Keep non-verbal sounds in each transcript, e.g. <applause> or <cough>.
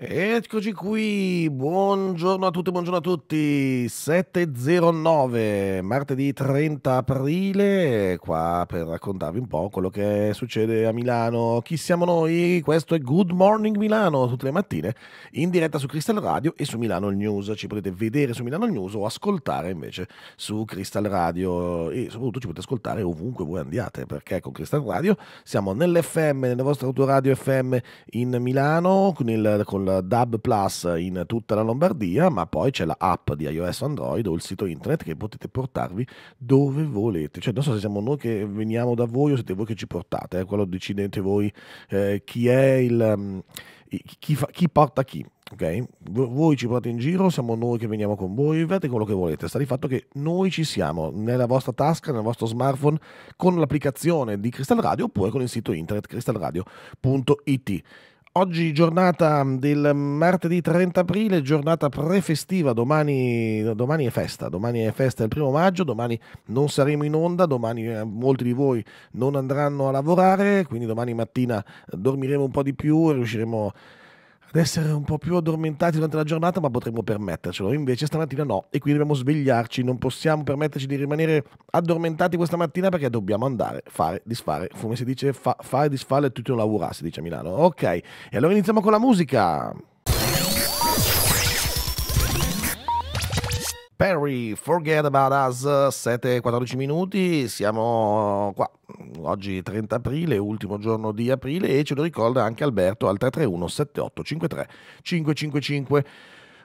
Eccoci qui, buongiorno a tutti, buongiorno a tutti, 7.09, martedì 30 aprile, qua per raccontarvi un po' quello che succede a Milano. Chi siamo noi? Questo è Good Morning Milano, tutte le mattine, in diretta su Crystal Radio e su Milano News. Ci potete vedere su Milano News o ascoltare invece su Crystal Radio e soprattutto ci potete ascoltare ovunque voi andiate, perché con Crystal Radio siamo nell'FM, nelle vostre autoradio FM in Milano, con DAB Plus in tutta la Lombardia, ma poi c'è l'app di iOS Android o il sito internet che potete portarvi dove volete. Cioè, non so se siamo noi che veniamo da voi o siete voi che ci portate, eh? quello decidete voi eh, chi è il... Um, chi, fa, chi porta chi. Ok? Voi ci portate in giro, siamo noi che veniamo con voi, fate quello che volete. Sta di fatto che noi ci siamo nella vostra tasca, nel vostro smartphone, con l'applicazione di Crystal Radio oppure con il sito internet crystalradio.it. Oggi giornata del martedì 30 aprile, giornata prefestiva, domani, domani, è festa, domani è festa il primo maggio, domani non saremo in onda, domani eh, molti di voi non andranno a lavorare, quindi domani mattina dormiremo un po' di più e riusciremo ad essere un po' più addormentati durante la giornata, ma potremmo permettercelo. Invece stamattina no, e quindi dobbiamo svegliarci, non possiamo permetterci di rimanere addormentati questa mattina perché dobbiamo andare, fare, disfare, come si dice, fa, fare, disfare tutto lavorare, si dice a Milano. Ok, e allora iniziamo con la musica. Perry, Forget About Us, 7-14 minuti, siamo qua, oggi 30 aprile, ultimo giorno di aprile e ce lo ricorda anche Alberto al 331 7853 555.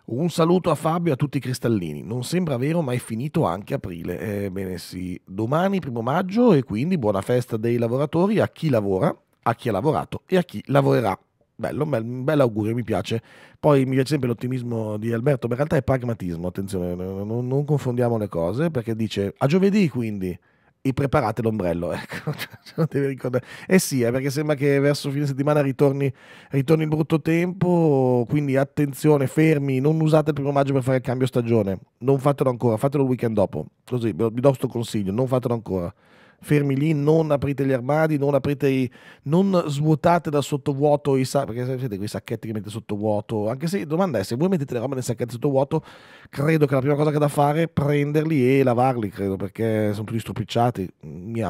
Un saluto a Fabio e a tutti i cristallini. Non sembra vero, ma è finito anche aprile. Ebbene sì, domani primo maggio e quindi buona festa dei lavoratori a chi lavora, a chi ha lavorato e a chi lavorerà. Bello, un bel augurio, mi piace. Poi mi piace sempre l'ottimismo di Alberto, in realtà è pragmatismo, attenzione, non, non confondiamo le cose, perché dice a giovedì quindi e preparate l'ombrello, <laughs> ecco, cioè, devi ricordare. Eh sì, eh, perché sembra che verso fine settimana ritorni, ritorni il brutto tempo, quindi attenzione, fermi, non usate il primo maggio per fare il cambio stagione, non fatelo ancora, fatelo il weekend dopo, così vi do questo consiglio, non fatelo ancora fermi lì, non aprite gli armadi, non, aprite i, non svuotate da sottovuoto i sacchetti, perché sapete quei sacchetti che mettete sottovuoto, anche se domanda è se voi mettete le robe nei sacchetti sottovuoto, credo che la prima cosa che da fare è prenderli e lavarli, credo, perché sono tutti stropicciati,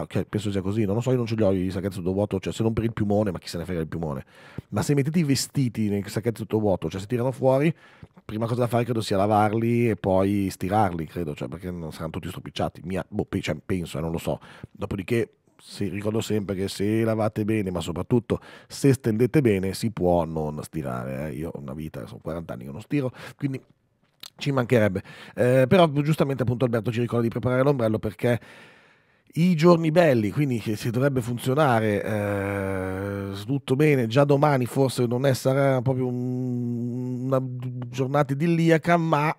cioè, penso sia così, non lo so, io non ce li ho i sacchetti sottovuoto, cioè se non per il piumone, ma chi se ne frega il piumone, ma se mettete i vestiti nei sacchetti sottovuoto, cioè si tirano fuori, prima cosa da fare credo sia lavarli e poi stirarli, credo, cioè perché non saranno tutti stropicciati, Mia, boh, cioè, penso, eh, non lo so, Dopodiché si ricordo sempre che se lavate bene, ma soprattutto se stendete bene, si può non stirare. Eh. Io ho una vita, sono 40 anni che non stiro, quindi ci mancherebbe. Eh, però giustamente appunto Alberto ci ricorda di preparare l'ombrello perché i giorni belli, quindi che si dovrebbe funzionare eh, tutto bene, già domani forse non è, sarà proprio un, una giornata idilliaca, ma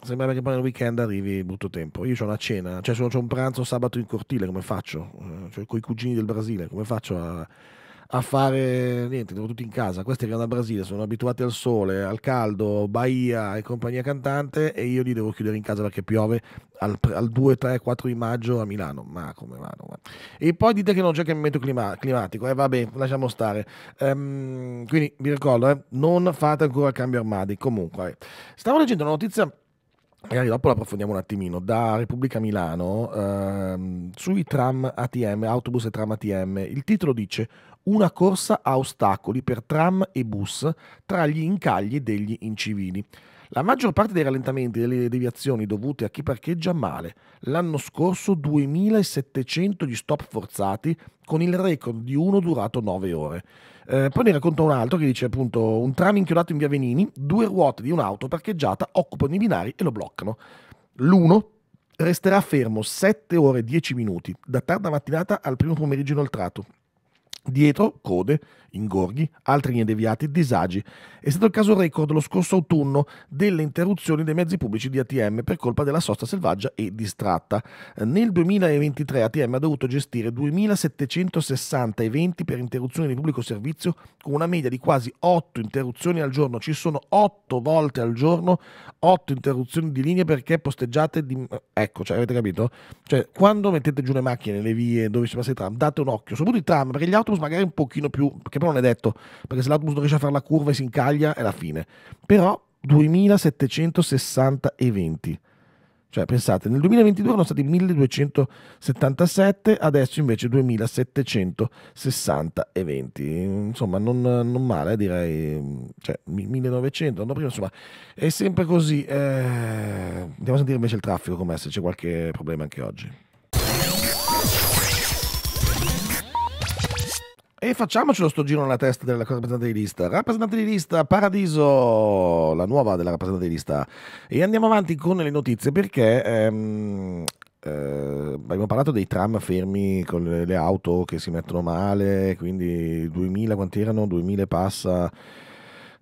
Sembra che poi nel weekend arrivi brutto tempo. Io ho una cena, cioè ho un pranzo sabato in cortile, come faccio? Eh, cioè con i cugini del Brasile, come faccio a, a fare niente, devo tutti in casa. Questi arrivano dal Brasile, sono abituati al sole, al caldo, Bahia e compagnia cantante e io li devo chiudere in casa perché piove al, al 2, 3, 4 di maggio a Milano. Ma come vanno? E poi dite che non c'è cambiamento clima- climatico, eh, vabbè, lasciamo stare. Um, quindi vi ricordo, eh, non fate ancora il cambio armadi. Comunque, stavo leggendo una notizia Magari dopo la approfondiamo un attimino. Da Repubblica Milano, ehm, sui tram ATM, autobus e tram ATM, il titolo dice una corsa a ostacoli per tram e bus tra gli incagli degli incivili. La maggior parte dei rallentamenti e delle deviazioni dovute a chi parcheggia male. L'anno scorso 2700 gli stop forzati con il record di uno durato 9 ore. Eh, poi ne racconta un altro che dice appunto un tram inchiodato in via Venini, due ruote di un'auto parcheggiata occupano i binari e lo bloccano. L'uno resterà fermo 7 ore e 10 minuti, da tarda mattinata al primo pomeriggio inoltrato. Dietro, code, ingorghi, altri linee deviati, disagi. È stato il caso record lo scorso autunno delle interruzioni dei mezzi pubblici di ATM per colpa della sosta selvaggia e distratta. Nel 2023 ATM ha dovuto gestire 2760 eventi per interruzioni di pubblico servizio con una media di quasi 8 interruzioni al giorno. Ci sono 8 volte al giorno 8 interruzioni di linee perché posteggiate di... Ecco, cioè, avete capito? Cioè, quando mettete giù le macchine nelle vie dove si passa i tram, date un occhio, soprattutto i tram, perché gli autobus magari un pochino più, perché poi non è detto, perché se l'autobus non riesce a fare la curva e si incaglia è la fine. Però 2760 eventi. Cioè, pensate, nel 2022 erano stati 1277, adesso invece 2760 eventi. Insomma, non, non male, direi. Cioè, 1900, l'anno prima, insomma, è sempre così. Eh, andiamo a sentire invece il traffico com'è, se c'è qualche problema anche oggi. E facciamoci lo sto giro nella testa del rappresentante di lista. Rappresentante di lista Paradiso, la nuova della rappresentante di lista. E andiamo avanti con le notizie perché ehm, eh, abbiamo parlato dei tram fermi con le, le, auto che si mettono male, quindi 2000, quanti erano? 2000 passa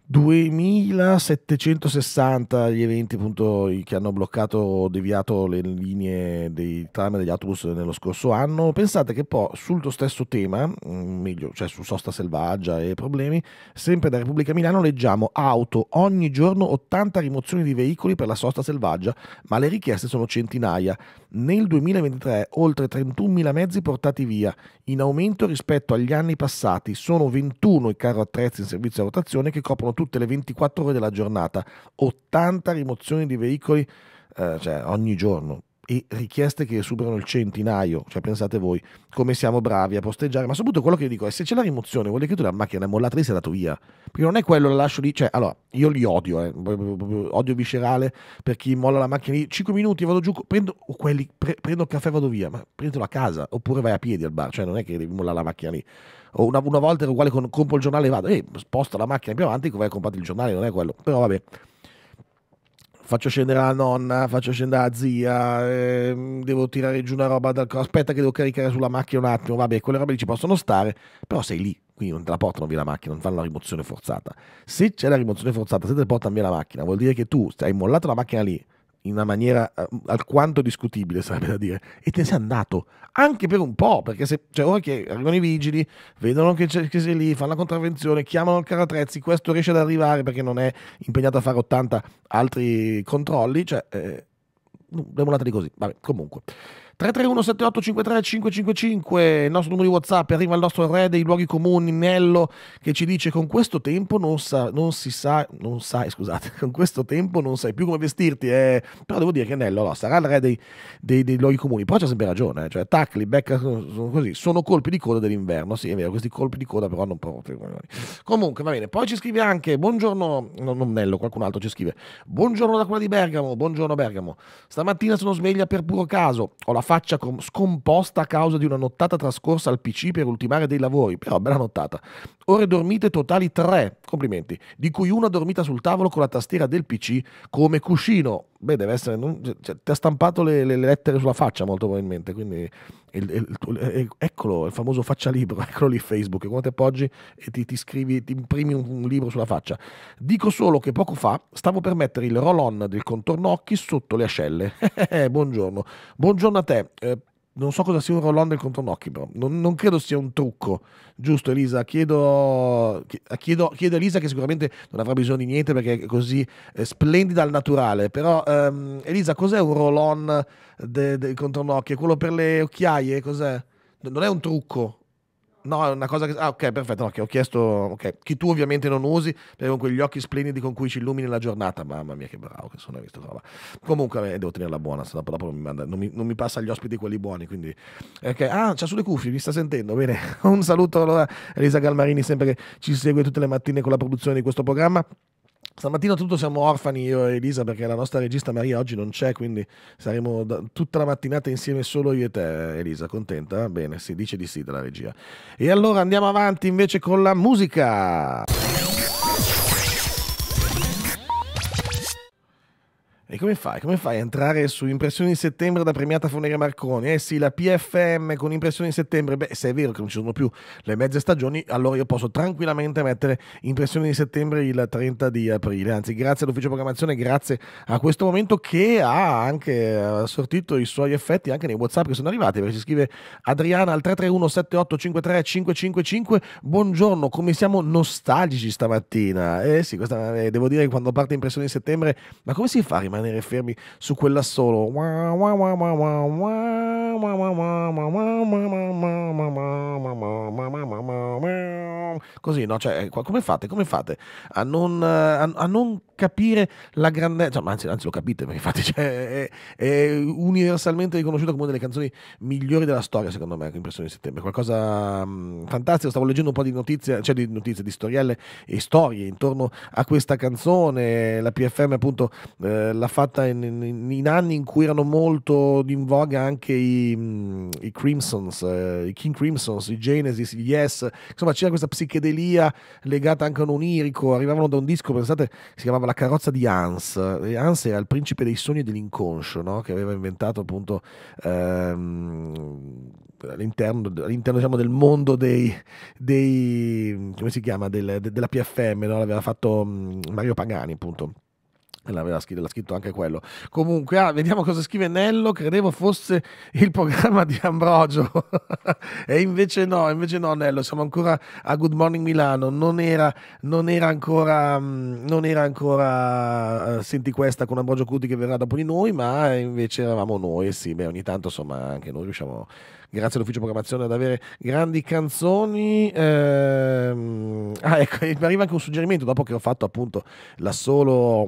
2760 gli eventi appunto, che hanno bloccato deviato le linee dei tram e degli autobus nello scorso anno. Pensate che poi sul stesso tema, mm, meglio, cioè su sosta selvaggia e problemi, sempre da Repubblica Milano leggiamo auto ogni giorno 80 rimozioni di veicoli per la sosta selvaggia, ma le richieste sono centinaia. Nel 2023 oltre 31.000 mezzi portati via, in aumento rispetto agli anni passati. Sono 21 i carro attrezzi in servizio a rotazione che coprono tutte le 24 ore della giornata, 80 rimozioni di veicoli eh, cioè, ogni giorno e richieste che superano il centinaio, cioè pensate voi come siamo bravi a posteggiare, ma soprattutto quello che vi dico è se c'è la rimozione vuol dire che tu la macchina è mollata lì sei andato via, perché non è quello, la lascio lì, cioè allora io li odio, eh, odio viscerale per chi molla la macchina lì, 5 minuti vado giù, prendo quelli, pre, prendo il caffè e vado via, ma prendilo a casa oppure vai a piedi al bar, cioè non è che devi mollare la macchina lì. O una, una volta ero uguale con compro il giornale e vado, e eh, sposta la macchina più avanti, vai a comprare il giornale, non è quello, però vabbè faccio scendere la nonna, faccio scendere la zia, eh, devo tirare giù una roba dal aspetta che devo caricare sulla macchina un attimo, vabbè, quelle robe lì ci possono stare, però sei lì, quindi non te la portano via la macchina, non fanno la rimozione forzata. Se c'è la rimozione forzata, se te portano via la macchina, vuol dire che tu hai mollato la macchina lì, in una maniera uh, alquanto discutibile, sarebbe da dire, e te ne sei andato anche per un po', perché se, cioè, ora che arrivano i vigili, vedono che, che, sei lì, fanno la contravvenzione, chiamano il carattrezzi, questo riesce ad arrivare perché non è impegnato a fare 80 altri controlli, cioè, eh, abbiamo lì così, vabbè, comunque. 331 7853 555 il nostro numero di whatsapp arriva il nostro re dei luoghi comuni Nello che ci dice con questo tempo non, sa, non si sa non sai scusate <laughs> con questo tempo non sai più come vestirti eh. però devo dire che Nello allora, sarà il re dei, dei, dei, luoghi comuni però c'ha sempre ragione eh. cioè tackli becca sono così sono colpi di coda dell'inverno sì è vero questi colpi di coda però non proprio comunque va bene poi ci scrive anche buongiorno no, non Nello qualcun altro ci scrive buongiorno da quella di Bergamo buongiorno Bergamo stamattina sono sveglia per puro caso ho la faccia com- scomposta a causa di una nottata trascorsa al PC per ultimare dei lavori, però bella nottata. Ore dormite totali 3, complimenti, di cui una dormita sul tavolo con la tastiera del PC come cuscino. Beh, deve essere, non, cioè, ti ha stampato le, le, lettere sulla faccia molto probabilmente, quindi il, il, il, eccolo, il famoso faccia libro, <laughs> eccolo lì Facebook, quando ti appoggi e ti, ti scrivi, ti imprimi un, un, libro sulla faccia. Dico solo che poco fa stavo per mettere il roll-on del contorno occhi sotto le ascelle. <laughs> Buongiorno, buongiorno a te. Eh, non so cosa sia un roll-on del contornocchi, però non, non, credo sia un trucco. Giusto, Elisa? Chiedo, chiedo, chiedo, a Elisa che sicuramente non avrà bisogno di niente perché è così eh, splendida al naturale. Però, um, Elisa, cos'è un roll-on del de contornocchi? È quello per le occhiaie? Cos'è? Non è un trucco? No, è una cosa che... Ah, ok, perfetto, no, che ho chiesto... Ok, che tu ovviamente non usi, perché con quegli occhi splendidi con cui ci illumini la giornata. Mamma mia, che bravo che sono, visto roba. Comunque, eh, devo tenerla buona, se dopo, dopo non, mi manda, non, mi, non, mi passa agli ospiti quelli buoni, quindi... Okay. Ah, c'ha sulle cuffie, mi sta sentendo, bene. <laughs> Un saluto allora Elisa Galmarini, sempre che ci segue tutte le mattine con la produzione di questo programma. Stamattina tutto siamo orfani io e Elisa perché la nostra regista Maria oggi non c'è, quindi saremo da, tutta la mattinata insieme solo io e te, Elisa. Contenta? Bene, si dice di sì dalla regia. E allora andiamo avanti invece con la musica. E come fai? Come fai a entrare su Impressioni di settembre da premiata Foneria Marconi? Eh sì, la PFM con Impressioni di settembre. Beh, se è vero che non ci sono più le mezze stagioni, allora io posso tranquillamente mettere Impressioni di settembre il 30 di aprile. Anzi, grazie all'ufficio programmazione, grazie a questo momento che ha anche sortito i suoi effetti anche nei WhatsApp che sono arrivati. Perché si scrive Adriana al 331 7853 555. Buongiorno, come siamo nostalgici stamattina. Eh sì, questa, eh, devo dire che quando parte Impressioni di settembre, ma come si fa a rimanere? Rimanere fermi su quella solo. Così, no? Cioè, come fate? Come fate a non, a, a non capire la grandezza? Anzi, anzi, lo capite, perché infatti <laughs> cioè, è, è, universalmente riconosciuta come una delle canzoni migliori della storia, secondo me, Impressione di settembre. Qualcosa mh, fantastico. Stavo leggendo un po' di notizie, cioè di notizie, di storielle e storie intorno a questa canzone. La PFM, appunto, eh, l'ha fatta in, in, in, anni in cui erano molto in voga anche i, i Crimsons, eh, i King Crimsons, i Genesis, gli Yes. Insomma, c'era questa psichedelia legata anche a un onirico. Arrivavano da un disco, pensate, si chiamava La carrozza di Hans. E Hans era il principe dei sogni e dell'inconscio, no? che aveva inventato appunto ehm, all'interno, all'interno diciamo, del mondo dei, dei come si chiama, del, de, della PFM, no? l'aveva fatto mm, Mario Pagani appunto. L'aveva scritto, l'ha scritto anche quello. Comunque, ah, vediamo cosa scrive Nello. Credevo fosse il programma di Ambrogio. <laughs> e invece no, invece no, Nello. Siamo ancora a Good Morning Milano. Non era, non era ancora, mm, non era ancora uh, Senti questa con Ambrogio Cuti che verrà dopo di noi, ma invece eravamo noi. E sì, beh, ogni tanto insomma anche noi riusciamo grazie all'ufficio programmazione ad avere grandi canzoni. Ehm... Ah, ecco, mi arriva anche un suggerimento dopo che ho fatto appunto la solo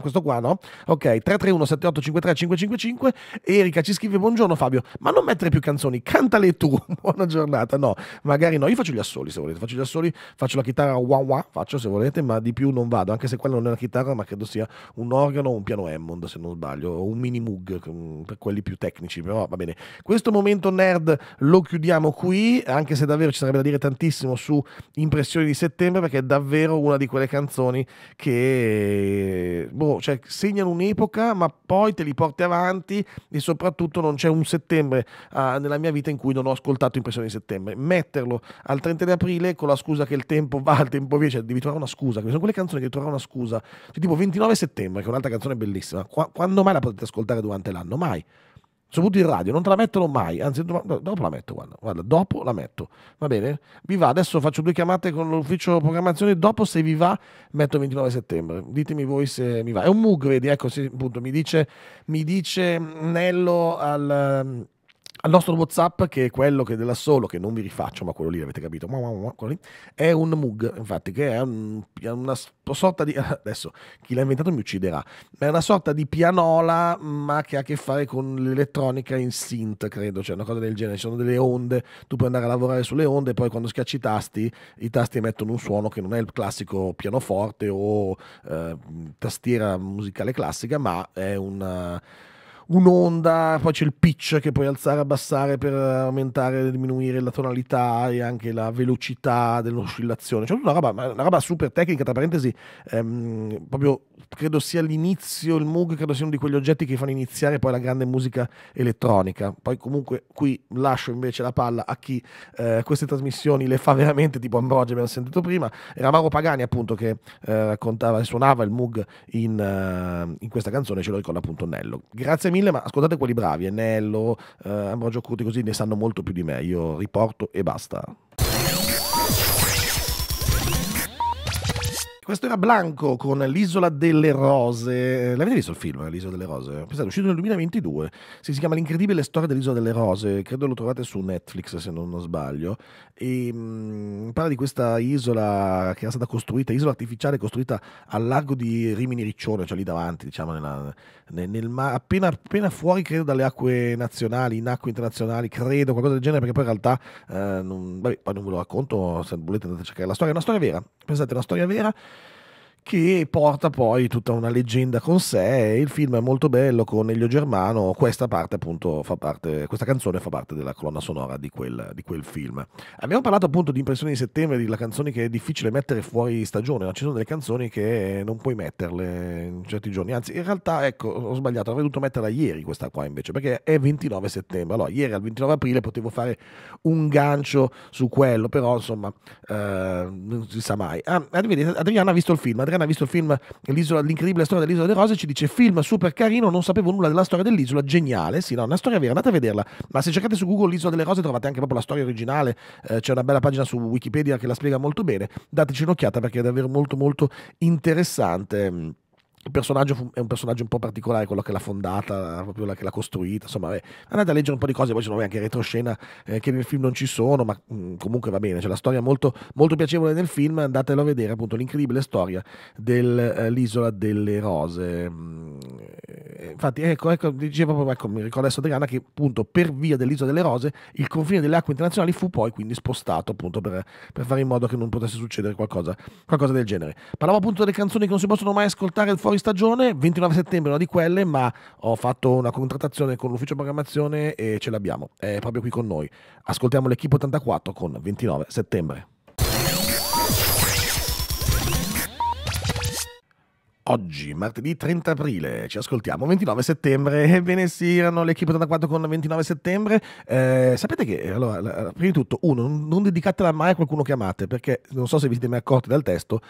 questo qua, no? Ok, 331 7853 555 Erika ci scrive buongiorno Fabio, ma non mettere più canzoni, cantale tu. <laughs> Buona giornata. No, magari no, io faccio gli assoli se volete, faccio gli assoli, faccio la chitarra wah wah, faccio se volete, ma di più non vado, anche se quella non è una chitarra, ma credo sia un organo o un piano Hammond, se non sbaglio, o un mini Moog per quelli più tecnici, però va bene. Questo momento nerd lo chiudiamo qui, anche se davvero ci sarebbe da dire tantissimo su Impressioni di settembre, perché è davvero una di quelle canzoni che boh, cioè, segnano un'epoca, ma poi te li porti avanti e soprattutto non c'è un settembre uh, nella mia vita in cui non ho ascoltato Impressioni di settembre. Metterlo al 30 di aprile con la scusa che il tempo va, il tempo via, cioè devi trovare una scusa, sono quelle canzoni che devi trovare una scusa, cioè, tipo 29 settembre, che è un'altra canzone bellissima bellissima. Qua, quando mai la potete ascoltare durante l'anno? Mai. Soprattutto in radio, non te la mettono mai, anzi dopo la metto, guarda, guarda, dopo la metto, va bene? Vi va, adesso faccio due chiamate con l'ufficio programmazione, dopo se vi va metto il 29 settembre, ditemi voi se mi va. È un mug, vedi, ecco, sì, appunto, mi dice, mi dice Nello al al nostro WhatsApp, che è quello che della solo, che non vi rifaccio, ma quello lì avete capito, è un Moog, infatti, che è un, una sorta di. <laughs> Adesso chi l'ha inventato mi ucciderà. È una sorta di pianola, ma che ha a che fare con l'elettronica in synth, credo, cioè una cosa del genere. Ci sono delle onde, tu puoi andare a lavorare sulle onde, e poi quando schiacci i tasti, i tasti emettono un suono che non è il classico pianoforte o eh, tastiera musicale classica, ma è una un'onda, poi c'è il pitch che puoi alzare e abbassare per aumentare e diminuire la tonalità e anche la velocità dell'oscillazione. C'è tutta una roba, una roba super tecnica, tra parentesi, ehm, proprio credo sia l'inizio, il Moog credo sia uno di quegli oggetti che fanno iniziare poi la grande musica elettronica. Poi comunque qui lascio invece la palla a chi eh, queste trasmissioni le fa veramente, tipo Ambrogio abbiamo sentito prima. Era Mauro Pagani appunto che eh, raccontava e suonava il Moog in, uh, in, questa canzone, ce lo ricorda appunto Nello. Grazie mille, ma ascoltate quelli bravi, Nello, eh, Ambrogio Curti così ne sanno molto più di me. Io riporto e basta. Questo era Blanco con L'Isola delle Rose. L'avete visto il film, L'Isola delle Rose? Pensate, è uscito nel 2022. Si, si chiama L'incredibile storia dell'Isola delle Rose. Credo lo trovate su Netflix, se non, non sbaglio. E mh, mm, parla di questa isola che era stata costruita, isola artificiale costruita al largo di Rimini Riccione, cioè lì davanti, diciamo, nella, nel, nel appena, appena, fuori, credo, dalle acque nazionali, in acque internazionali, credo, qualcosa del genere, perché poi in realtà, eh, non, vabbè, poi non ve lo racconto, se volete andate a cercare la storia. È una storia vera, pensate, è una storia vera che porta poi tutta una leggenda con sé. Il film è molto bello con Elio Germano. Questa parte, appunto, fa parte, questa canzone fa parte della colonna sonora di quel, di quel film. Abbiamo parlato appunto di impressioni di settembre, di canzoni che è difficile mettere fuori stagione. No? Ci sono delle canzoni che non puoi metterle in certi giorni. Anzi, in realtà, ecco, ho sbagliato, avrei dovuto metterla ieri questa qua invece, perché è 29 settembre. Allora, ieri al 29 aprile potevo fare un gancio su quello, però insomma, eh, non si sa mai. Ah, Adriana ha visto il film. Adriana ha visto il film L'incredibile storia dell'isola delle rose, ci dice film super carino, non sapevo nulla della storia dell'isola, geniale, sì, no, una storia vera, andate a vederla, ma se cercate su Google l'isola delle rose trovate anche proprio la storia originale, eh, c'è una bella pagina su Wikipedia che la spiega molto bene, dateci un'occhiata perché è davvero molto molto interessante. Il personaggio è un personaggio un po' particolare, quello che l'ha fondata, proprio la che l'ha costruita. Insomma, beh, andate a leggere un po' di cose, poi ci sono anche retroscena eh, che nel film non ci sono, ma mh, mm, comunque va bene. C'è la storia molto, molto piacevole nel film. Andatelo a vedere, appunto, l'incredibile storia dell'isola eh, delle rose. Mm, eh, infatti, ecco, ecco, proprio, ecco, mi ricordo adesso Adriana che appunto per via dell'isola delle rose il confine delle acque internazionali fu poi quindi spostato appunto per, per fare in modo che non potesse succedere qualcosa, qualcosa del genere. Parlavo appunto delle canzoni che non si possono mai ascoltare fuori stagione, 29 settembre una di quelle, ma ho fatto una contrattazione con l'ufficio programmazione e ce l'abbiamo, è proprio qui con noi. Ascoltiamo l'Equipe 84 con 29 settembre. Oggi, martedì 30 aprile, ci ascoltiamo 29 settembre. Ebbene sì, erano l'Equipe 84 con 29 settembre. Eh, sapete che, allora, prima di tutto, uno, non dedicatela mai a qualcuno che amate, perché non so se vi siete mai accorti dal testo,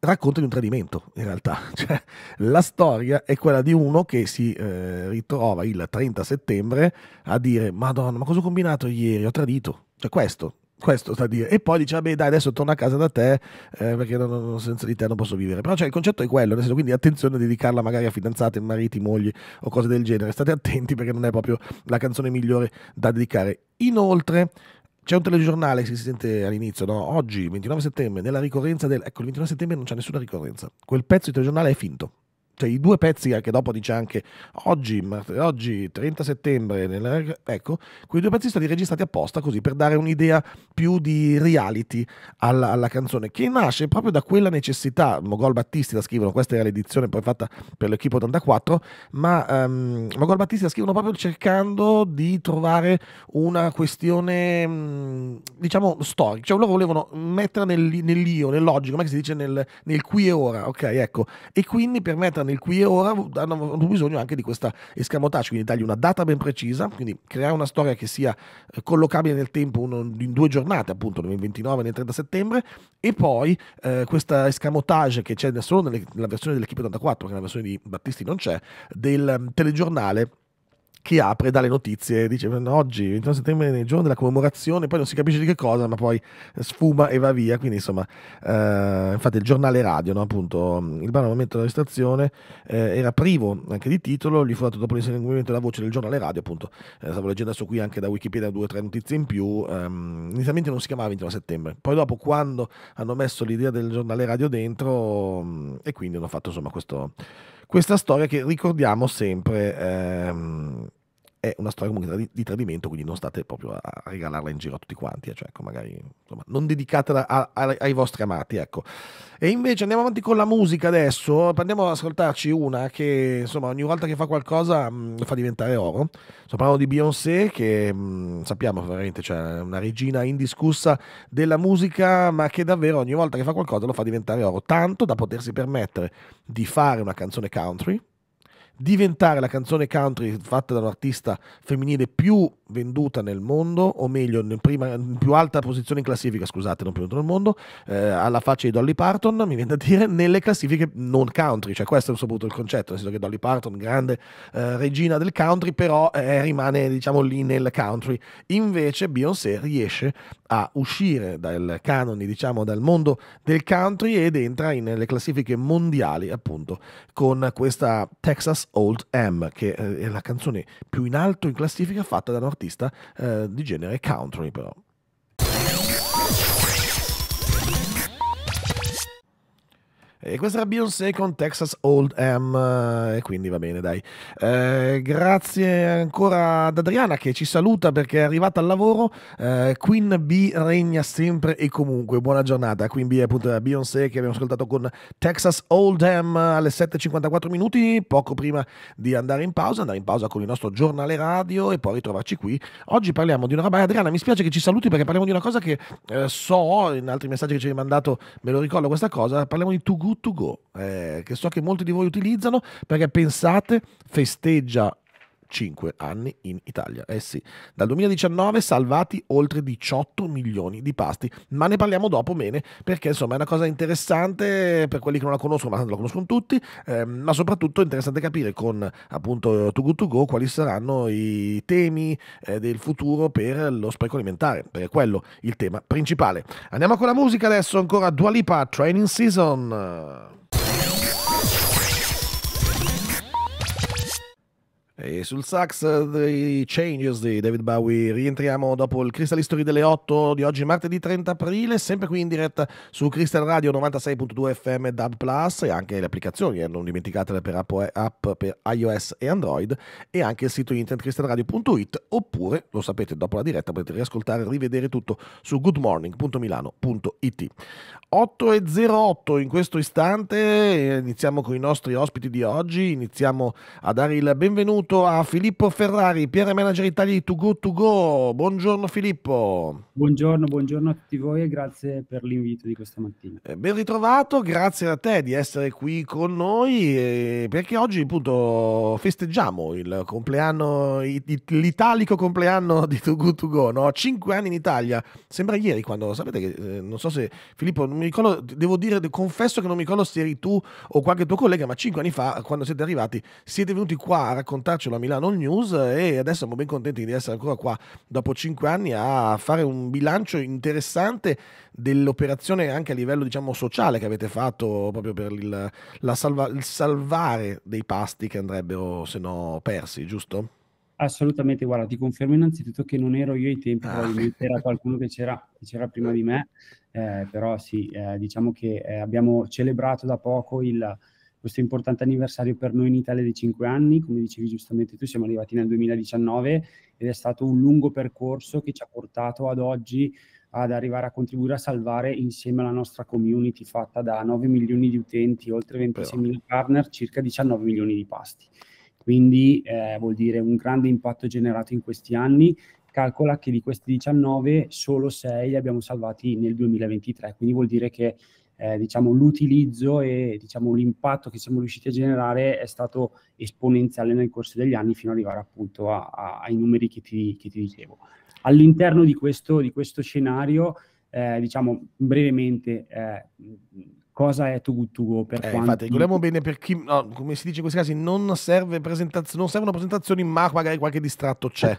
racconta di un tradimento in realtà. <laughs> Cioè, la storia è quella di uno che si eh, ritrova il 30 settembre a dire Madonna, ma cosa ho combinato ieri? Ho tradito. Cioè questo, questo sta a dire. E poi dice, vabbè dai, adesso torno a casa da te eh, perché non, non, senza di te non posso vivere. Però cioè, il concetto è quello, nel senso, quindi attenzione a dedicarla magari a fidanzate, mariti, mogli o cose del genere. State attenti perché non è proprio la canzone migliore da dedicare. Inoltre, c'è un telegiornale che si sente all'inizio, no? oggi, 29 settembre, nella ricorrenza del... Ecco, il 29 settembre non c'è nessuna ricorrenza. Quel pezzo di telegiornale è finto cioè i due pezzi che dopo dice anche oggi, oggi 30 settembre, nella, ecco, quei due pezzi sono stati registrati apposta così per dare un'idea più di reality alla, alla, canzone, che nasce proprio da quella necessità. Mogol Battisti la scrivono, questa era l'edizione poi fatta per l'Equipe 84, ma um, Mogol Battisti la scrivono proprio cercando di trovare una questione, um, diciamo, storica, cioè loro volevano mettere nel, nell'io, nel logico, come si dice, nel, nel qui e ora, ok, ecco, e quindi permettere nel qui e ora hanno, hanno bisogno anche di questa escamotage, quindi dargli una data ben precisa, quindi creare una storia che sia eh, collocabile nel tempo in due giornate, appunto nel 29 e nel 30 settembre, e poi eh, questa escamotage che c'è solo nella versione dell'Equipe 84, che nella versione di Battisti non c'è, del um, telegiornale che apre dalle notizie, dice oggi, 29 settembre, nel giorno della commemorazione, poi non si capisce di che cosa, ma poi sfuma e va via, quindi insomma, eh, infatti il giornale radio, no, appunto, il brano al momento della registrazione eh, era privo anche di titolo, gli fu dato dopo l'inseguimento della voce del giornale radio, appunto, eh, stavo leggendo adesso qui anche da Wikipedia due o tre notizie in più, ehm, inizialmente non si chiamava 29 settembre, poi dopo quando hanno messo l'idea del giornale radio dentro, mh, e quindi hanno fatto insomma questo questa storia che ricordiamo sempre ehm, è una storia comunque di tradimento, quindi non state proprio a regalarla in giro a tutti quanti, eh, cioè ecco, magari insomma, non dedicatela a, a, ai vostri amati, ecco. E invece andiamo avanti con la musica adesso, andiamo ad ascoltarci una che insomma ogni volta che fa qualcosa mh, mm, fa diventare oro. Sto parlando di Beyoncé che mh, mm, sappiamo veramente, cioè una regina indiscussa della musica, ma che davvero ogni volta che fa qualcosa lo fa diventare oro, tanto da potersi permettere di fare una canzone country diventare la canzone country fatta da un artista femminile più venduta nel mondo, o meglio, in, prima, in più alta posizione in classifica, scusate, non più venduta nel mondo, eh, alla faccia di Dolly Parton, mi viene da dire, nelle classifiche non country, cioè questo è soprattutto il concetto, nel senso che Dolly Parton, grande eh, regina del country, però eh, rimane, diciamo, lì nel country. Invece Beyoncé riesce a uscire dal canoni, diciamo, dal mondo del country ed entra nelle classifiche mondiali, appunto, con questa Texas Old M, che eh, è la canzone più in alto in classifica fatta da un artista eh, di genere country, però. E questa era Beyoncé con Texas Old M, e quindi va bene, dai. Eh, grazie ancora ad Adriana che ci saluta perché è arrivata al lavoro. Eh, Queen B regna sempre e comunque. Buona giornata. Queen B è appunto Beyoncé che abbiamo ascoltato con Texas Old M alle 7.54 minuti, poco prima di andare in pausa, andare in pausa con il nostro giornale radio e poi ritrovarci qui. Oggi parliamo di una roba. Adriana, mi spiace che ci saluti perché parliamo di una cosa che eh, so, in altri messaggi che ci hai mandato me lo ricordo questa cosa, parliamo di Too Good To Go, eh, che so che molti di voi utilizzano perché pensate, festeggia 5 anni in Italia. Eh sì, dal 2019 salvati oltre 18 milioni di pasti, ma ne parliamo dopo bene perché insomma è una cosa interessante per quelli che non la conoscono, ma la conoscono tutti, eh, ma soprattutto è interessante capire con appunto Good To Go quali saranno i temi eh, del futuro per lo spreco alimentare, perché è quello il tema principale. Andiamo con la musica adesso ancora Dua Lipa, Training Season. E sul sax dei Changes di David Bowie rientriamo dopo il Crystal History delle 8 di oggi, martedì 30 aprile, sempre qui in diretta su Crystal Radio 96.2 FM DAB Plus e anche le applicazioni, eh, non dimenticatele per app, app, per iOS e Android e anche il sito internet crystalradio.it oppure, lo sapete, dopo la diretta potete riascoltare e rivedere tutto su goodmorning.milano.it. 8.08 in questo istante, iniziamo con i nostri ospiti di oggi, iniziamo a dare il benvenuto a Filippo Ferrari, PR Manager Italia di To Go To Go. Buongiorno Filippo. Buongiorno, buongiorno a tutti voi e grazie per l'invito di questa mattina. Eh, ben ritrovato, grazie a te di essere qui con noi eh, perché oggi appunto festeggiamo il compleanno, l'italico compleanno di To Go To Go, no? Cinque anni in Italia, sembra ieri quando, sapete che, eh, non so se Filippo mi ricordo, devo dire, confesso che non mi ricordo se eri tu o qualche tuo collega, ma cinque anni fa, quando siete arrivati, siete venuti qua a raccontarcelo a Milano News e adesso siamo ben contenti di essere ancora qua dopo cinque anni a fare un bilancio interessante dell'operazione anche a livello diciamo sociale che avete fatto proprio per il, salva, il salvare dei pasti che andrebbero se no persi, giusto? Assolutamente, guarda, ti confermo innanzitutto che non ero io ai tempi, ah. probabilmente era qualcuno che c'era, che c'era prima di me, eh, però sì, eh, diciamo che eh, abbiamo celebrato da poco il, questo importante anniversario per noi in Italia di 5 anni, come dicevi giustamente tu, siamo arrivati nel 2019 ed è stato un lungo percorso che ci ha portato ad oggi ad arrivare a contribuire a salvare insieme alla nostra community fatta da 9 milioni di utenti, oltre 26 mila partner, circa 19 milioni di pasti. Quindi eh, vuol dire un grande impatto generato in questi anni. Calcola che di questi 19 solo 6 li abbiamo salvati nel 2023, quindi vuol dire che eh, diciamo, l'utilizzo e diciamo, l'impatto che siamo riusciti a generare è stato esponenziale nel corso degli anni fino ad arrivare appunto a, a, ai numeri che ti, che ti, dicevo. All'interno di questo, di questo scenario, eh, diciamo brevemente, eh, cosa è Too Good To Go per eh, quanti... Infatti, ricordiamo bene per chi, no, come si dice in questi casi, non, serve presentaz- non servono presentazioni, ma magari qualche distratto c'è.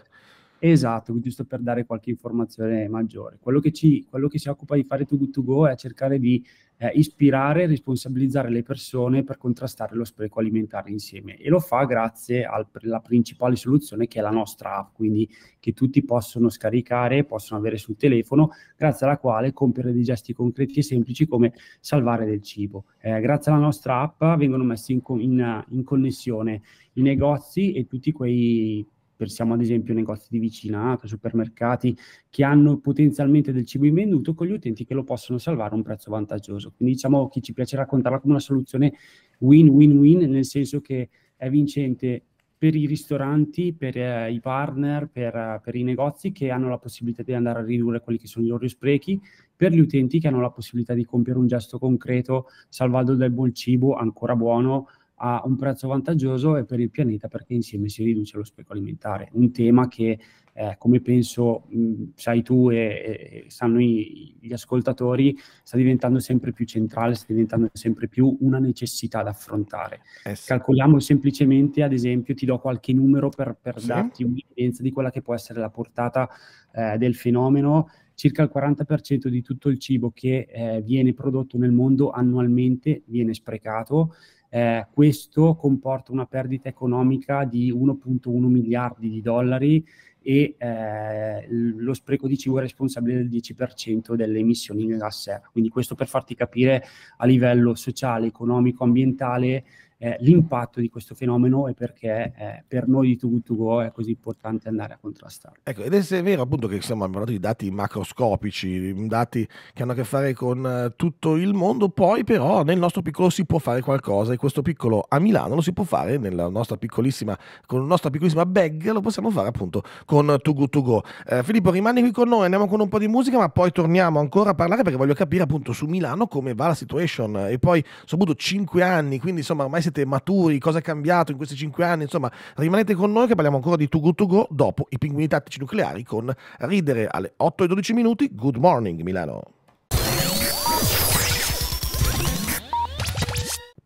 Esatto, giusto per dare qualche informazione maggiore. Quello che, ci, quello che si occupa di fare Too Good To Go è cercare di eh, ispirare e responsabilizzare le persone per contrastare lo spreco alimentare insieme e lo fa grazie alla principale soluzione che è la nostra app, quindi che tutti possono scaricare, possono avere sul telefono, grazie alla quale compiere dei gesti concreti e semplici come salvare del cibo. Eh, grazie alla nostra app vengono messi in, in, in connessione i negozi e tutti quei pensiamo ad esempio a negozi di vicinato, supermercati che hanno potenzialmente del cibo invenduto con gli utenti che lo possono salvare a un prezzo vantaggioso. Quindi diciamo che ci piace raccontarla come una soluzione win-win-win, nel senso che è vincente per i ristoranti, per eh, i partner, per, uh, per, i negozi che hanno la possibilità di andare a ridurre quelli che sono i loro sprechi, per gli utenti che hanno la possibilità di compiere un gesto concreto salvando del buon cibo ancora buono a un prezzo vantaggioso e per il pianeta perché insieme si riduce lo spreco alimentare. Un tema che, eh, come penso mh, sai tu e, e sanno i, gli ascoltatori, sta diventando sempre più centrale, sta diventando sempre più una necessità da affrontare. Eh sì. Calcoliamo semplicemente, ad esempio, ti do qualche numero per, per sì. darti un'evidenza di quella che può essere la portata eh, del fenomeno circa il 40% di tutto il cibo che eh, viene prodotto nel mondo annualmente viene sprecato eh, questo comporta una perdita economica di 1.1 miliardi di dollari e eh, lo spreco di cibo è responsabile del 10% delle emissioni di gas serra. Quindi questo per farti capire a livello sociale, economico, ambientale eh, l'impatto di questo fenomeno e perché eh, per noi di Too Good To Go è così importante andare a contrastare. Ecco, ed è vero appunto che stiamo parlando di dati macroscopici, dati che hanno a che fare con uh, tutto il mondo, poi però nel nostro piccolo si può fare qualcosa e questo piccolo a Milano lo si può fare nella nostra piccolissima, con la nostra piccolissima bag, lo possiamo fare appunto con Too Good To Go. Eh, Filippo rimani qui con noi, andiamo con un po' di musica ma poi torniamo ancora a parlare perché voglio capire appunto su Milano come va la situation e poi soprattutto 5 anni, quindi insomma ormai siete maturi, cosa è cambiato in questi cinque anni, insomma rimanete con noi che parliamo ancora di To Go dopo i pinguini tattici nucleari con ridere alle 8 e 12 minuti, Good Morning Milano.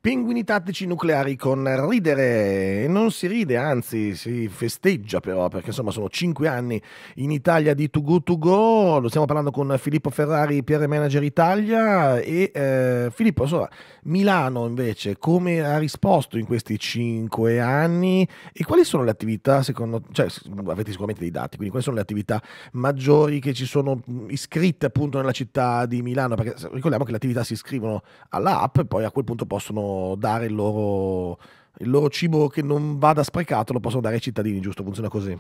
Pinguini tattici nucleari con ridere, non si ride, anzi si festeggia però, perché insomma sono cinque anni in Italia di Too Good To Go, lo stiamo parlando con Filippo Ferrari, PR Manager Italia e eh, Filippo, insomma, Milano invece come ha risposto in questi cinque anni? E quali sono le attività, secondo, cioè avete sicuramente dei dati, quindi quali sono le attività maggiori che ci sono iscritte appunto nella città di Milano, perché ricordiamo che le attività si iscrivono all'app e poi a quel punto possono dare il loro, il loro cibo che non vada sprecato, lo possono dare ai cittadini, giusto? Funziona così.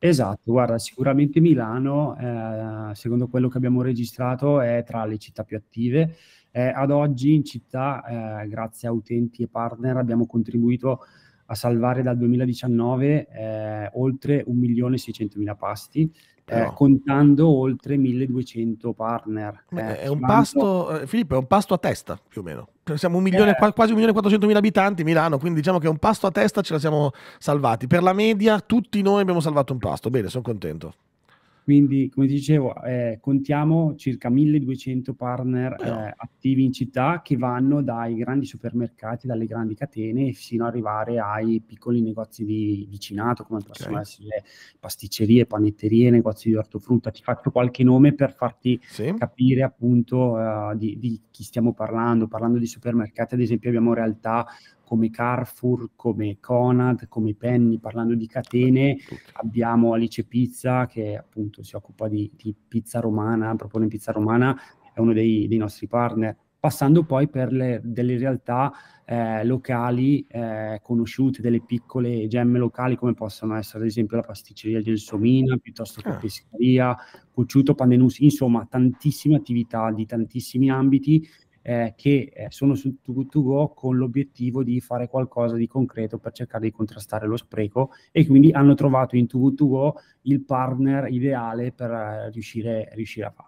Esatto, guarda, sicuramente Milano, eh, secondo quello che abbiamo registrato, è tra le città più attive. Eh, ad oggi in città, eh, grazie a utenti e partner, abbiamo contribuito a salvare dal 2019 eh, oltre 1.600.000 pasti, eh, contando oltre 1.200 partner. Eh, è un pasto, eh, Filippo, è un pasto a testa più o meno. Siamo un milione, eh. quasi 1.400.000 abitanti Milano, quindi diciamo che un pasto a testa ce la siamo salvati. Per la media tutti noi abbiamo salvato un pasto. Bene, sono contento. Quindi, come dicevo, eh, contiamo circa 1200 partner eh, attivi in città che vanno dai grandi supermercati, dalle grandi catene, fino ad arrivare ai piccoli negozi di vicinato, come possono okay. essere pasticcerie, panetterie, negozi di ortofrutta. Ti faccio qualche nome per farti sì. capire appunto uh, di, di chi stiamo parlando. Parlando di supermercati, ad esempio, abbiamo realtà come Carrefour, come Conad, come Penny, parlando di catene, abbiamo Alice Pizza che appunto si occupa di, di pizza romana, propone pizza romana, è uno dei, dei nostri partner passando poi per le, delle realtà eh, locali eh, conosciute, delle piccole gemme locali come possono essere ad esempio la pasticceria Gelsomina, piuttosto che ah. Pescaria, Cocciuto, Pandenus, insomma tantissime attività di tantissimi ambiti eh, che eh, sono su Good To Go con l'obiettivo di fare qualcosa di concreto per cercare di contrastare lo spreco e quindi hanno trovato in To Go il partner ideale per eh, riuscire, riuscire a farlo.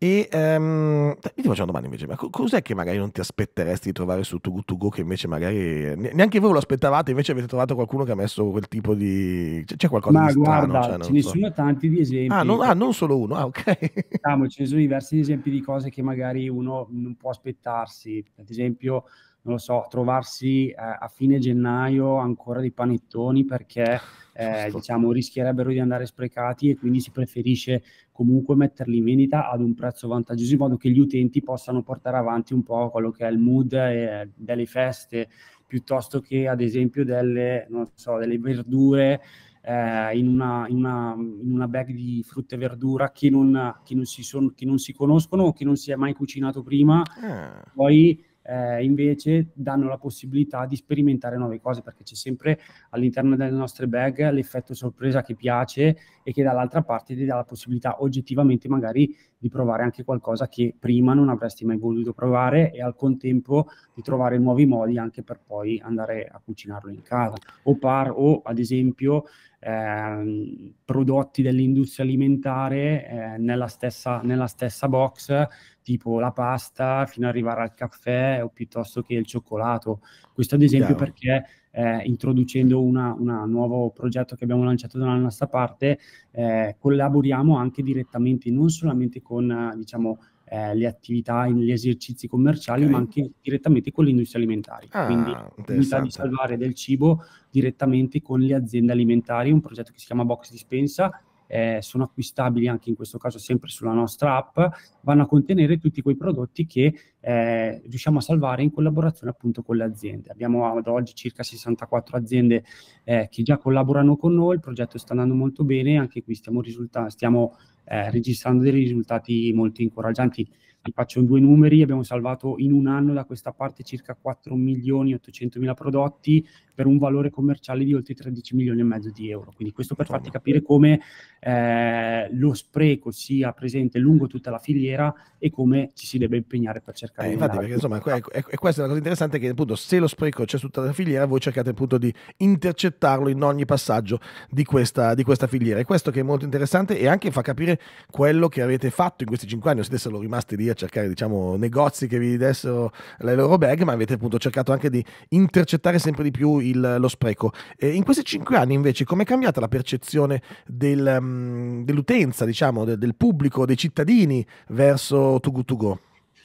E um, mi ti faccio una domanda invece, ma cos'è che magari non ti aspetteresti di trovare su Too Good To Go che invece magari neanche voi lo aspettavate, invece avete trovato qualcuno che ha messo quel tipo di... c'è qualcosa ma di strano? Guarda, cioè, ce ne so. sono tanti di esempi. Ah non, ah, non solo uno, ah ok. Diciamo, ce ne sono diversi esempi di cose che magari uno non può aspettarsi, ad esempio non lo so, trovarsi eh, a fine gennaio ancora dei panettoni perché eh, diciamo rischierebbero di andare sprecati e quindi si preferisce comunque metterli in vendita ad un prezzo vantaggioso in modo che gli utenti possano portare avanti un po' quello che è il mood eh, delle feste piuttosto che ad esempio delle, so, delle verdure eh, in, una, in, una, in, una, bag di frutta e verdura che non, che non, si, son, che non si conoscono o che non si è mai cucinato prima, ah. poi eh, invece danno la possibilità di sperimentare nuove cose perché c'è sempre all'interno delle nostre bag l'effetto sorpresa che piace e che dall'altra parte ti dà la possibilità oggettivamente magari di provare anche qualcosa che prima non avresti mai voluto provare e al contempo di trovare nuovi modi anche per poi andare a cucinarlo in casa. O, par, o ad esempio eh, prodotti dell'industria alimentare eh, nella, stessa, nella stessa box tipo la pasta fino ad arrivare al caffè o piuttosto che il cioccolato. Questo ad esempio Chiaro. perché eh, introducendo un nuovo progetto che abbiamo lanciato dalla nostra parte, eh, collaboriamo anche direttamente non solamente con diciamo, eh, le attività, gli esercizi commerciali, okay. ma anche direttamente con le industrie alimentari. Ah, Quindi l'unità di salvare del cibo direttamente con le aziende alimentari, un progetto che si chiama Box Dispensa eh, sono acquistabili anche in questo caso sempre sulla nostra app, vanno a contenere tutti quei prodotti che eh, riusciamo a salvare in collaborazione appunto con le aziende. Abbiamo ad oggi circa 64 aziende eh, che già collaborano con noi, il progetto sta andando molto bene, anche qui stiamo, risulta- stiamo eh, registrando dei risultati molto incoraggianti. Vi faccio due numeri, abbiamo salvato in un anno da questa parte circa 4 milioni e 800 mila prodotti per un valore commerciale di oltre 13 milioni e mezzo di euro. Quindi questo per farti capire come eh, lo spreco sia presente lungo tutta la filiera e come ci si deve impegnare per cercare eh, infatti, perché insomma, è, è, è, questa è la cosa interessante che appunto se lo spreco c'è su tutta la filiera, voi cercate appunto di intercettarlo in ogni passaggio di questa, di questa filiera. E questo che è molto interessante e anche fa capire quello che avete fatto in questi cinque anni. Siete solo rimasti lì a cercare, diciamo, negozi che vi dessero le loro bag, ma avete appunto cercato anche di intercettare sempre di più il, lo spreco. E in questi cinque anni invece come è cambiata la percezione del, um, dell'utenza, diciamo, del, del, pubblico, dei cittadini verso To Go?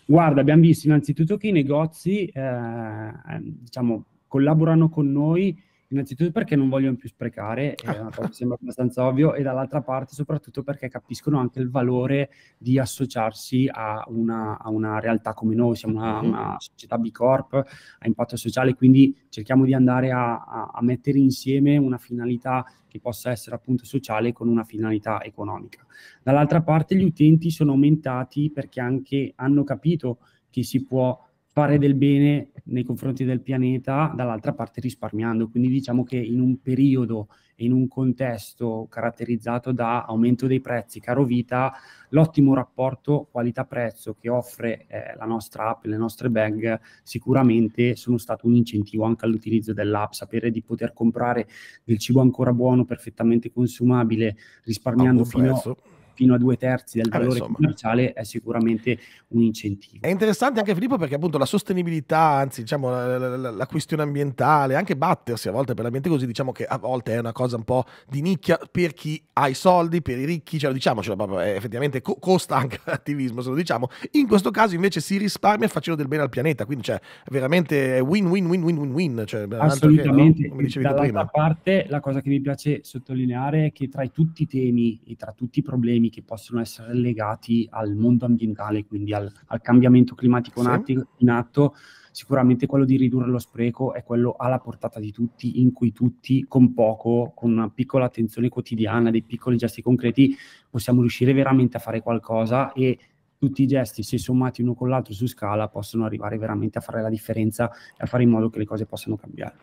Guarda, abbiamo visto innanzitutto che i negozi eh, diciamo, collaborano con noi Innanzitutto perché non vogliono più sprecare, è una cosa che sembra abbastanza ovvio, e dall'altra parte soprattutto perché capiscono anche il valore di associarsi a una, a una realtà come noi, siamo una, una, società B Corp a impatto sociale, quindi cerchiamo di andare a, a, a mettere insieme una finalità che possa essere appunto sociale con una finalità economica. Dall'altra parte gli utenti sono aumentati perché anche hanno capito che si può fare del bene nei confronti del pianeta, dall'altra parte risparmiando. Quindi diciamo che in un periodo e in un contesto caratterizzato da aumento dei prezzi, caro vita, l'ottimo rapporto qualità-prezzo che offre eh, la nostra app, le nostre bag, sicuramente sono stato un incentivo anche all'utilizzo dell'app. Sapere di poter comprare del cibo ancora buono, perfettamente consumabile, risparmiando fino a fino a due terzi del eh, valore eh, commerciale è sicuramente un incentivo. È interessante anche Filippo perché appunto la sostenibilità, anzi diciamo la, la, la, questione ambientale, anche battersi a volte per l'ambiente così, diciamo che a volte è una cosa un po' di nicchia per chi ha i soldi, per i ricchi, cioè diciamocelo proprio, effettivamente co- costa anche l'attivismo se lo diciamo. In questo caso invece si risparmia facendo del bene al pianeta, quindi cioè veramente win win win win win win. Cioè, Assolutamente. Che, no? Come dicevi Dall'altra prima. parte la cosa che mi piace sottolineare è che tra tutti i temi e tra tutti i problemi problemi che possono essere legati al mondo ambientale, quindi al, al cambiamento climatico sì. in atto, sicuramente quello di ridurre lo spreco è quello alla portata di tutti, in cui tutti con poco, con una piccola attenzione quotidiana, dei piccoli gesti concreti, possiamo riuscire veramente a fare qualcosa e tutti i gesti, se sommati uno con l'altro su scala, possono arrivare veramente a fare la differenza e a fare in modo che le cose possano cambiare.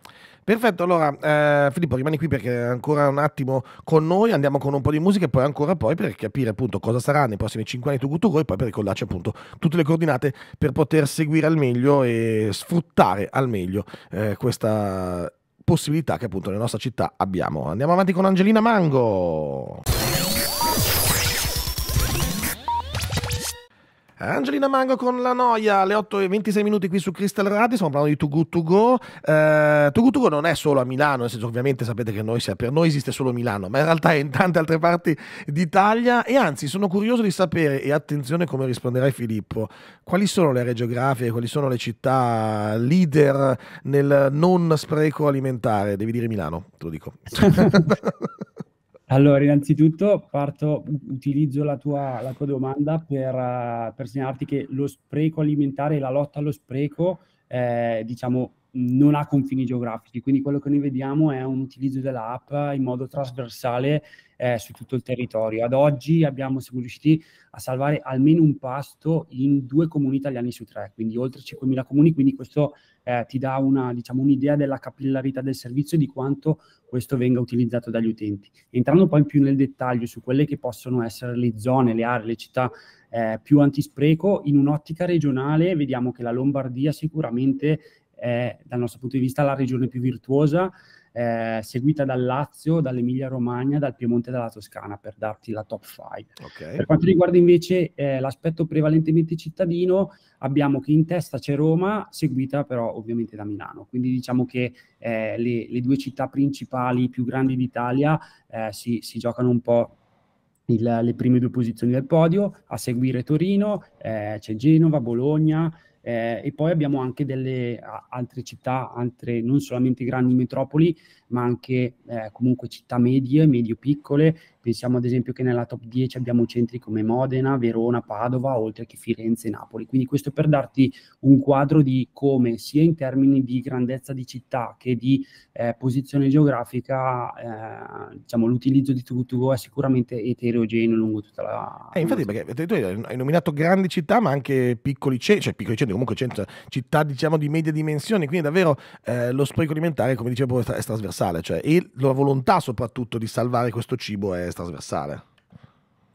Perfetto, allora eh, Filippo rimani qui perché ancora un attimo con noi, andiamo con un po' di musica e poi ancora poi per capire appunto cosa sarà nei prossimi 5 anni tu Go e poi per ricordarci appunto tutte le coordinate per poter seguire al meglio e sfruttare al meglio eh, questa possibilità che appunto nella nostra città abbiamo. Andiamo avanti con Angelina Mango. Angelina Mango con la noia alle 8 e 26 minuti qui su Crystal Radio, stiamo parlando di Too Good To Go. Eh, Too Good To Go non è solo a Milano, nel senso ovviamente sapete che noi, per noi esiste solo Milano, ma in realtà è in tante altre parti d'Italia e anzi sono curioso di sapere, e attenzione come risponderai Filippo, quali sono le aree geografiche, quali sono le città leader nel non spreco alimentare? Devi dire Milano, te lo dico. <laughs> <laughs> Allora, innanzitutto parto, utilizzo la tua, la tua domanda per, uh, per, segnalarti che lo spreco alimentare e la lotta allo spreco, eh, diciamo, non ha confini geografici, quindi quello che noi vediamo è un utilizzo dell'app in modo trasversale eh, su tutto il territorio. Ad oggi abbiamo, siamo riusciti a salvare almeno un pasto in due comuni italiani su tre, quindi oltre 5.000 comuni, quindi questo eh, ti dà una, diciamo, un'idea della capillarità del servizio e di quanto questo venga utilizzato dagli utenti. Entrando poi più nel dettaglio su quelle che possono essere le zone, le aree, le città eh, più antispreco, in un'ottica regionale vediamo che la Lombardia sicuramente è dal nostro punto di vista la regione più virtuosa, eh, seguita dal Lazio, dall'Emilia Romagna, dal Piemonte e dalla Toscana, per darti la top 5. Okay. Per quanto riguarda invece eh, l'aspetto prevalentemente cittadino, abbiamo che in testa c'è Roma, seguita però ovviamente da Milano. Quindi diciamo che eh, le, le, due città principali più grandi d'Italia eh, si, si giocano un po' il, le prime due posizioni del podio, a seguire Torino, eh, c'è Genova, Bologna, Eh, e poi abbiamo anche delle altre città, altre non solamente grandi metropoli, ma anche eh, comunque città medie, medio-piccole. Pensiamo ad esempio che nella top 10 abbiamo centri come Modena, Verona, Padova, oltre che Firenze e Napoli. Quindi questo per darti un quadro di come sia in termini di grandezza di città che di eh, posizione geografica, eh, diciamo, l'utilizzo di Too è sicuramente eterogeneo lungo tutta la... Eh, infatti perché tu hai nominato grandi città ma anche piccoli centri, cioè piccoli centri comunque centri, città diciamo di media dimensioni, quindi davvero eh, lo spreco alimentare come dicevo è trasversale trasversale, cioè, e la volontà soprattutto di salvare questo cibo è trasversale.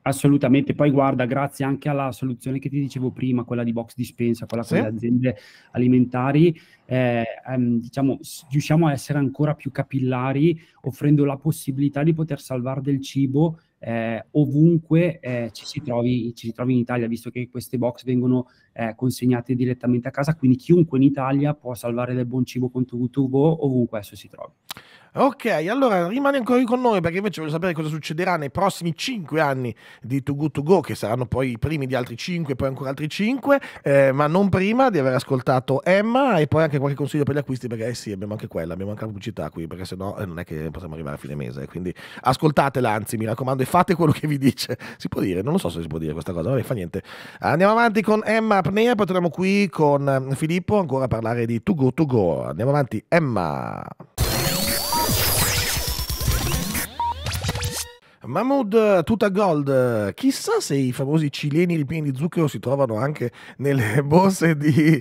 Assolutamente, poi guarda, grazie anche alla soluzione che ti dicevo prima, quella di box dispensa, quella sì. con le aziende alimentari, eh, ehm, diciamo, riusciamo a essere ancora più capillari, offrendo la possibilità di poter salvare del cibo eh, ovunque eh, ci, si trovi, ci, si trovi, in Italia, visto che queste box vengono eh, consegnate direttamente a casa, quindi chiunque in Italia può salvare del buon cibo con Tugo ovunque esso si trovi. Ok, allora rimani ancora qui con noi perché invece voglio sapere cosa succederà nei prossimi 5 anni di Too Good To Go, che saranno poi i primi di altri 5 poi ancora altri 5, eh, ma non prima di aver ascoltato Emma e poi anche qualche consiglio per gli acquisti, perché eh sì, abbiamo anche quella, abbiamo anche la pubblicità qui, perché sennò eh, non è che possiamo arrivare a fine mese, quindi ascoltatela anzi, mi raccomando, e fate quello che vi dice. Si può dire, non lo so se si può dire questa cosa, vabbè, fa niente. Andiamo avanti con Emma Apnea, poi torniamo qui con eh, Filippo ancora a parlare di Too Good To Go. Andiamo avanti, Emma. Mahmoud Tuta Gold, chissà se i famosi cileni ripieni di zucchero si trovano anche nelle <laughs> borse di,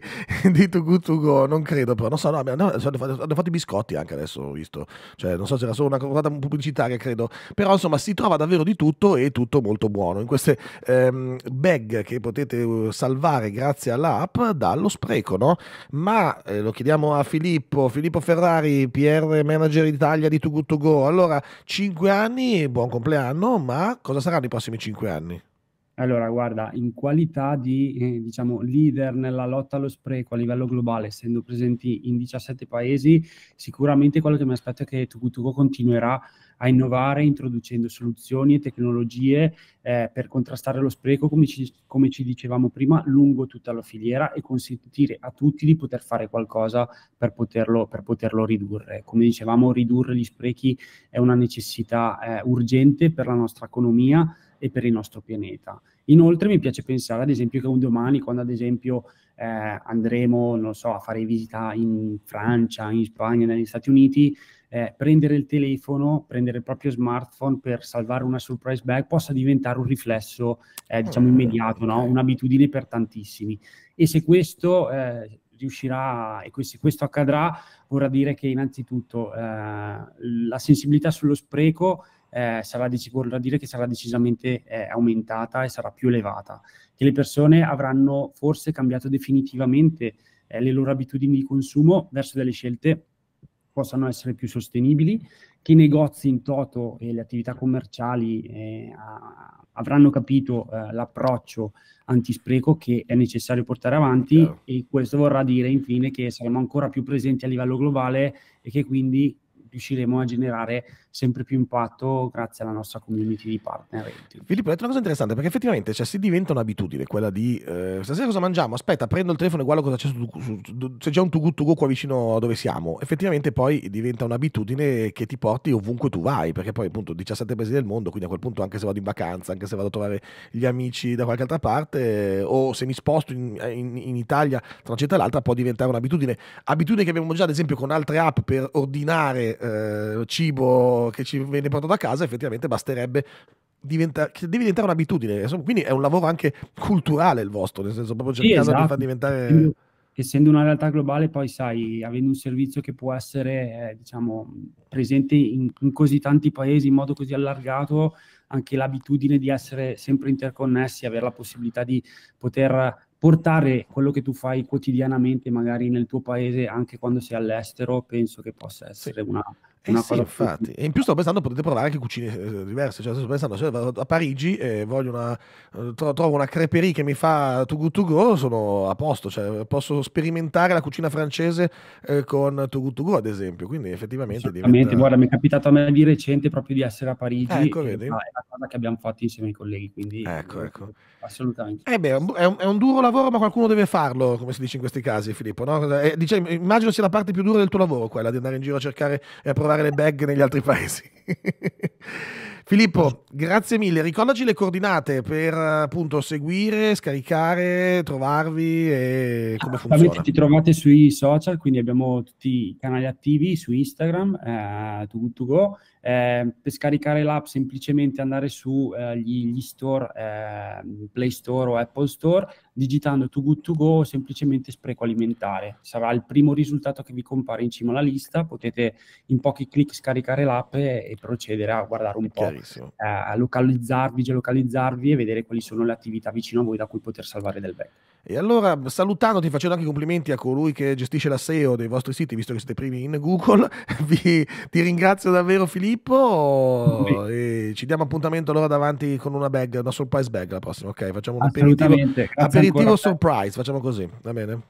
di To Go, non credo però, non so, no, no, hanno, hanno fatto i biscotti anche adesso, ho visto, cioè non so se era solo una cosa pubblicitaria credo, però insomma si trova davvero di tutto e tutto molto buono, in queste ehm, bag che potete uh, salvare grazie all'app dallo spreco, no? Ma eh, lo chiediamo a Filippo, Filippo Ferrari, PR Manager Italia di To Go, allora 5 anni, buon compleanno compleanno, ma cosa saranno i prossimi cinque anni? Allora, guarda, in qualità di eh, diciamo, leader nella lotta allo spreco a livello globale, essendo presenti in 17 paesi, sicuramente quello che mi aspetto è che Tukutuko continuerà a innovare introducendo soluzioni e tecnologie eh, per contrastare lo spreco, come ci, come ci, dicevamo prima, lungo tutta la filiera e consentire a tutti di poter fare qualcosa per poterlo, per poterlo ridurre. Come dicevamo, ridurre gli sprechi è una necessità eh, urgente per la nostra economia e per il nostro pianeta. Inoltre mi piace pensare ad esempio che un domani, quando ad esempio eh, andremo, non so, a fare visita in Francia, in Spagna, negli Stati Uniti, eh, prendere il telefono, prendere il proprio smartphone per salvare una surprise bag possa diventare un riflesso, eh, diciamo, immediato, no? un'abitudine per tantissimi. E se questo eh, riuscirà, e se questo accadrà, vorrà dire che innanzitutto eh, la sensibilità sullo spreco eh, sarà, vorrà dire che sarà decisamente eh, aumentata e sarà più elevata, che le persone avranno forse cambiato definitivamente eh, le loro abitudini di consumo verso delle scelte possano essere più sostenibili, che i negozi in toto e le attività commerciali eh, avranno capito eh, l'approccio antispreco che è necessario portare avanti Chiaro. e questo vorrà dire infine che saremo ancora più presenti a livello globale e che quindi riusciremo a generare sempre più impatto grazie alla nostra community di partner. Filippo, hai detto una cosa interessante perché effettivamente cioè, si diventa un'abitudine quella di eh, stasera cosa mangiamo? Aspetta, prendo il telefono e guardo cosa c'è su, su, su c'è già un to qua vicino a dove siamo. Effettivamente poi diventa un'abitudine che ti porti ovunque tu vai, perché poi appunto 17 paesi del mondo, quindi a quel punto anche se vado in vacanza, anche se vado a trovare gli amici da qualche altra parte, o se mi sposto in, in, in Italia tra una città e l'altra, può diventare un'abitudine. Abitudine che abbiamo già ad esempio con altre app per ordinare eh, cibo che ci viene portato a casa, effettivamente basterebbe diventa, devi diventare un'abitudine. Quindi è un lavoro anche culturale il vostro, nel senso proprio cercando sì, esatto. di far diventare. Essendo una realtà globale, poi sai, avendo un servizio che può essere, eh, diciamo, presente in, in, così tanti paesi in modo così allargato, anche l'abitudine di essere sempre interconnessi, avere la possibilità di poter portare quello che tu fai quotidianamente, magari nel tuo paese, anche quando sei all'estero, penso che possa essere sì. una, Eh sì, infatti. E in più sto pensando potete provare anche cucine eh, diverse. Cioè, sto pensando, se vado a Parigi e voglio una, eh, trovo una creperie che mi fa to go to go, sono a posto. Cioè, posso sperimentare la cucina francese eh, con to go to go, ad esempio. Quindi effettivamente diventa... guarda, mi è capitato a me di recente proprio di essere a Parigi. Ecco, vedi. È una cosa che abbiamo fatto insieme ai colleghi, quindi... Ecco, ecco. Assolutamente. Eh beh, è un, è un, duro lavoro, ma qualcuno deve farlo, come si dice in questi casi, Filippo. No? Eh, dice, immagino sia la parte più dura del tuo lavoro, quella di andare in giro a cercare e a provare le bag negli altri paesi. <laughs> Filippo, grazie mille. Ricordaci le coordinate per appunto seguire, scaricare, trovarvi e come funziona. Ci trovate sui social, quindi abbiamo tutti i canali attivi su Instagram, Too Good To Go. Eh, per scaricare l'app semplicemente andare su eh, gli, gli, store, eh, Play Store o Apple Store, digitando Too Good To Go semplicemente spreco alimentare. Sarà il primo risultato che vi compare in cima alla lista, potete in pochi clic scaricare l'app e, e procedere a guardare un po' eh, a localizzarvi, geolocalizzarvi e vedere quali sono le attività vicino a voi da cui poter salvare del back. E allora, salutandoti, facendo anche complimenti a colui che gestisce la SEO dei vostri siti, visto che siete primi in Google, <laughs> vi, ti ringrazio davvero Filippo sì. e ci diamo appuntamento allora davanti con una bag, una surprise bag la prossima, ok? Facciamo un aperitivo, aperitivo surprise, facciamo così, va bene?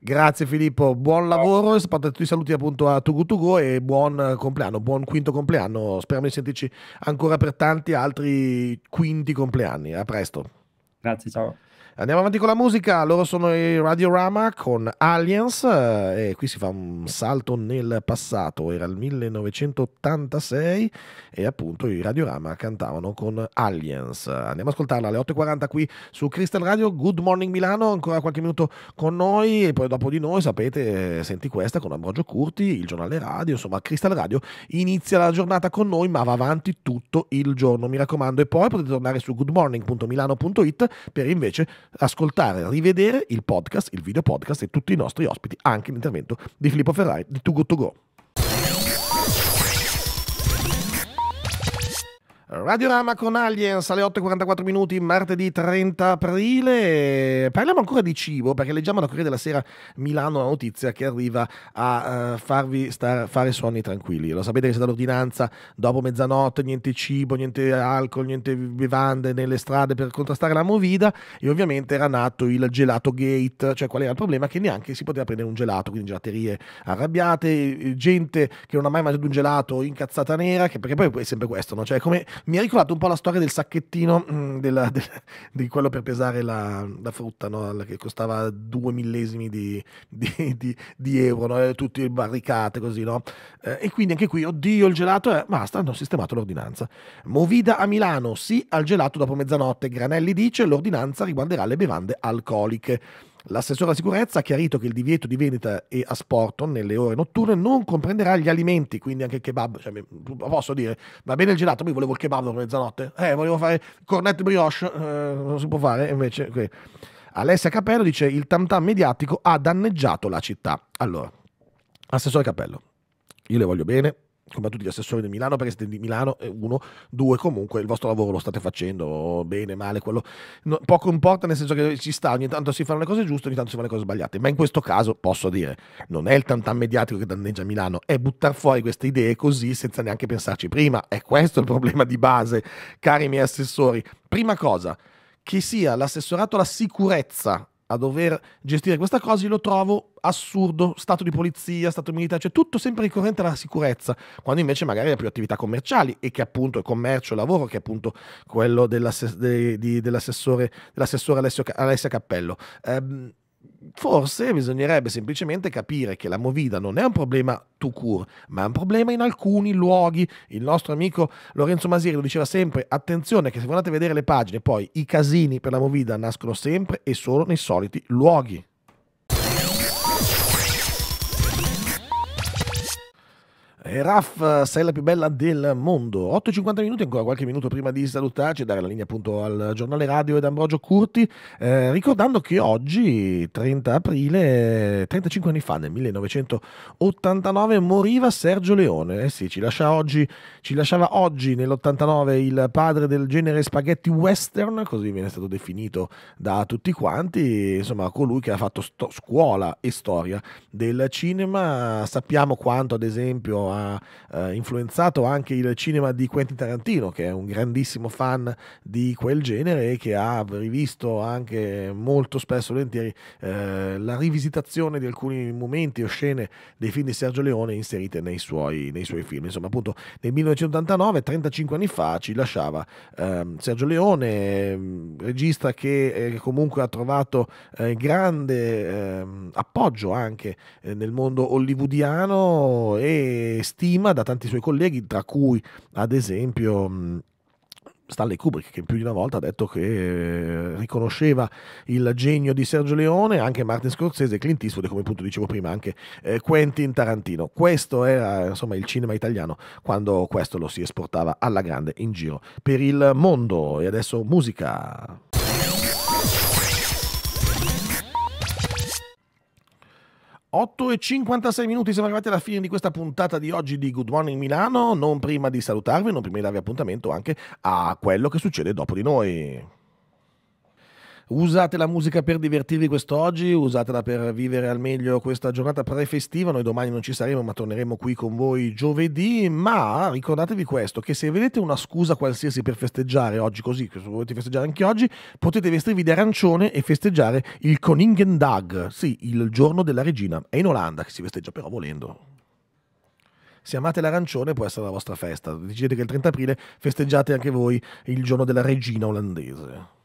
Grazie Filippo, buon lavoro, tutti i saluti appunto a Tugu Tugu e buon compleanno, buon quinto compleanno. Speriamo di sentirci ancora per tanti altri quinti compleanni. A presto. Grazie, ciao. Andiamo avanti con la musica, loro sono i Radiorama con Aliens eh, e qui si fa un salto nel passato, era il 1986 e appunto i Radiorama cantavano con Aliens. Andiamo a ascoltarla alle 8.40 qui su Crystal Radio, Good Morning Milano, ancora qualche minuto con noi. E poi dopo di noi sapete, senti questa con Ambrogio Curti, il giornale radio, insomma Crystal Radio inizia la giornata con noi ma va avanti tutto il giorno, mi raccomando. E poi potete tornare su goodmorning.milano.it per invece ascoltare, rivedere il podcast, il video podcast e tutti i nostri ospiti, anche l'intervento di Filippo Ferrari di Good To Go. Radio Rama con Aliens alle 8.44 minuti, martedì 30 aprile. Parliamo ancora di cibo perché leggiamo da Corriere della Sera Milano una notizia che arriva a uh, farvi star, fare sonni tranquilli. Lo sapete che c'è dall'ordinanza dopo mezzanotte, niente cibo, niente alcol, niente bevande nelle strade per contrastare la movida e ovviamente era nato il gelato gate, cioè qual era il problema? Che neanche si poteva prendere un gelato, quindi gelaterie arrabbiate, gente che non ha mai mangiato un gelato incazzata nera, che, perché poi è sempre questo, no? Cioè come mi ha ricordato un po' la storia del sacchettino mm, della, del, di quello per pesare la, la frutta, no? che costava due millesimi di, di, di, di euro, no? Tutti barricate così, no? Eh, e quindi anche qui, oddio, il gelato è... Basta, hanno sistemato l'ordinanza. Movida a Milano, sì al gelato dopo mezzanotte. Granelli dice l'ordinanza riguarderà le bevande alcoliche. L'assessore alla sicurezza ha chiarito che il divieto di vendita e asporto nelle ore notturne non comprenderà gli alimenti, quindi anche il kebab. Cioè, posso dire, va bene il gelato, ma io volevo il kebab dopo mezzanotte. Eh, volevo fare cornette brioche, eh, non si può fare, invece... Qui. Alessia Capello dice il tam tam mediatico ha danneggiato la città. Allora, assessore Capello, io le voglio bene, come a tutti gli assessori di Milano, perché siete di Milano, uno, due, comunque il vostro lavoro lo state facendo bene, male, quello no, poco importa, nel senso che ci sta, ogni tanto si fanno le cose giuste, ogni tanto si fanno le cose sbagliate, ma in questo caso posso dire, non è il tantan mediatico che danneggia Milano, è buttare fuori queste idee così senza neanche pensarci prima, è questo il problema di base, cari miei assessori. Prima cosa, che sia l'assessorato alla sicurezza a dover gestire questa cosa, io lo trovo assurdo, stato di polizia, stato militare, cioè tutto sempre ricorrente alla sicurezza, quando invece magari ha più attività commerciali e che appunto è commercio, lavoro, che è appunto quello dell'assessore, dell'assessore Alessio, Cappello. Um, Forse bisognerebbe semplicemente capire che la movida non è un problema tout court, ma è un problema in alcuni luoghi. Il nostro amico Lorenzo Masieri lo diceva sempre: attenzione, che se andate a vedere le pagine, poi i casini per la movida nascono sempre e solo nei soliti luoghi. E Raf, sei la più bella del mondo. 8.50 minuti, ancora qualche minuto prima di salutarci e dare la linea appunto al giornale radio ed Ambrogio Curti, eh, ricordando che oggi, 30 aprile, 35 anni fa, nel 1989, moriva Sergio Leone. Eh sì, ci, lascia oggi, ci lasciava oggi nell'89 il padre del genere spaghetti western, così viene stato definito da tutti quanti, insomma colui che ha fatto sto- scuola e storia del cinema. Sappiamo quanto ad esempio ha eh, influenzato anche il cinema di Quentin Tarantino, che è un grandissimo fan di quel genere e che ha rivisto anche molto spesso volentieri eh, la rivisitazione di alcuni momenti o scene dei film di Sergio Leone inserite nei suoi, nei suoi film. Insomma, appunto nel 1989, 35 anni fa, ci lasciava ehm, Sergio Leone, mm, regista che eh, comunque ha trovato eh, grande ehm, appoggio anche eh, nel mondo hollywoodiano e stima da tanti suoi colleghi, tra cui ad esempio mm, Stanley Kubrick che più di una volta ha detto che eh, riconosceva il genio di Sergio Leone, anche Martin Scorsese e Clint Eastwood e come appunto dicevo prima anche eh, Quentin Tarantino. Questo era insomma il cinema italiano quando questo lo si esportava alla grande in giro per il mondo. E adesso musica. 8 e 56 minuti, siamo arrivati alla fine di questa puntata di oggi di Good Morning Milano, non prima di salutarvi, non prima di darvi appuntamento anche a quello che succede dopo di noi. Usate la musica per divertirvi quest'oggi, usatela per vivere al meglio questa giornata prefestiva. Noi domani non ci saremo, ma torneremo qui con voi giovedì. Ma ricordatevi questo: che se vedete una scusa qualsiasi per festeggiare oggi così, se volete festeggiare anche oggi, potete vestirvi di arancione e festeggiare il Koningendag, sì, il giorno della regina. È in Olanda che si festeggia, però volendo se amate l'arancione può essere la vostra festa. Decidete che il 30 aprile festeggiate anche voi il giorno della regina olandese.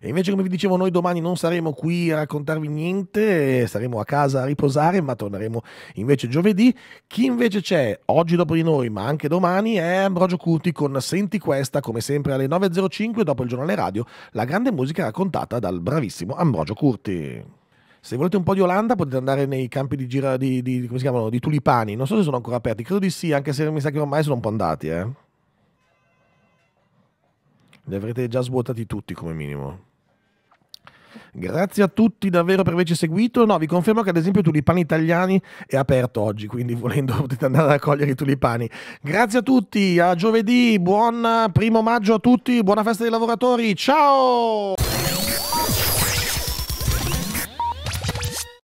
E invece, come vi dicevo, noi domani non saremo qui a raccontarvi niente, saremo a casa a riposare, ma torneremo invece giovedì. Chi invece c'è oggi dopo di noi, ma anche domani, è Ambrogio Curti con Senti Questa, come sempre alle 9.05 dopo il giornale radio, la grande musica raccontata dal bravissimo Ambrogio Curti. Se volete un po' di Olanda potete andare nei campi di, gira, di, di, chiamano, di tulipani, non so se sono ancora aperti, credo di sì, anche se mi sa che ormai sono un po' andati. Eh. Li avrete già svuotati tutti come minimo. Grazie a tutti davvero per averci seguito. No, vi confermo che ad esempio Tulipani Italiani è aperto oggi, quindi <laughs> volendo potete andare a raccogliere i tulipani. Grazie a tutti, a giovedì, buon primo maggio a tutti, buona festa dei lavoratori, ciao!